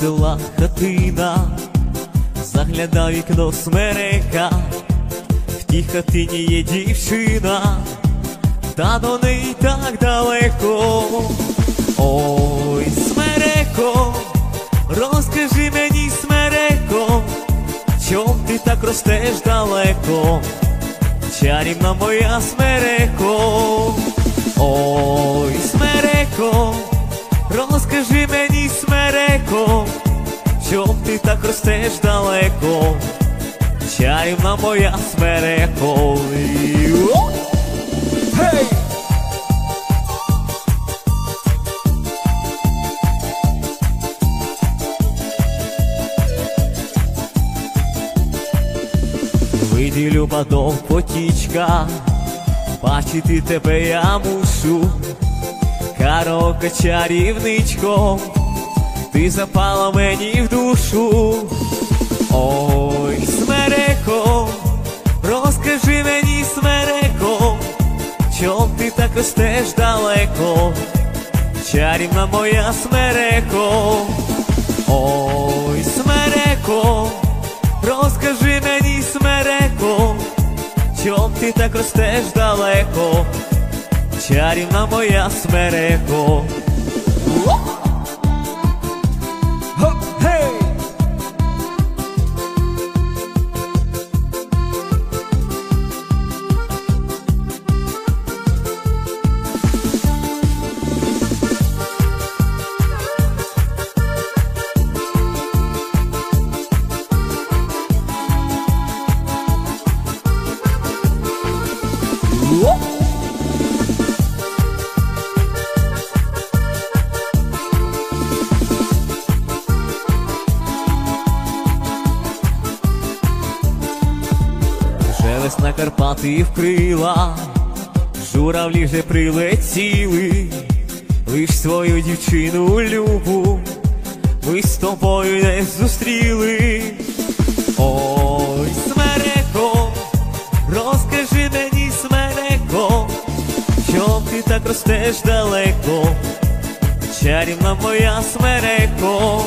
хатина, загляда вікно смерека, в тій хатині є дівчина, та до неї так далеко. Ой, смереко, розкажи мені, смереко, чом ти так ростеш далеко, чарівна моя смереко. Ой, смереко, розкажи мені, смереко, чом ти так ростеш далеко, чарівна моя смереко. Йо! Гей! Вийди, люба, до потічка, бачити тебе я мушу, Карока чарівничко, ти запала мені в душу. Ой, смереко, розкажи мені, смереко, чом ти так ростеш далеко, чарівна моя смереко. Ой, смереко, розкажи мені, смереко, чом ти так ростеш далеко, чарівна моя смереко. Весна Карпати вкрила, журавлі вже прилетіли, лиш свою дівчину любу, ми з тобою не зустріли. Смереко, розкажи мені, смелеко, чом ти так ростеш далеко, чарівна моя смереко.